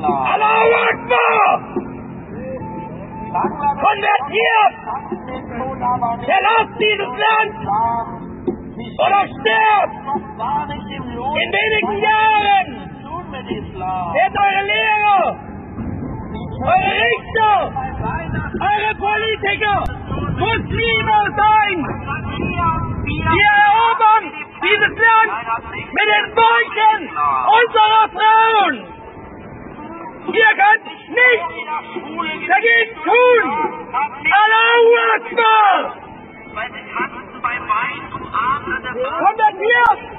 Islam. Allahu Akbar! Konvertiert! Verlasst dieses Land! Oder stirbt! In wenigen Jahren wird eure Lehrer, eure Richter, eure Politiker Muslime sein! Wir erobern dieses Land mit den Bäuchen unserer Frauen! Ihr könnt nichts dagegen tun! Allahu Akbar! Konvertiert!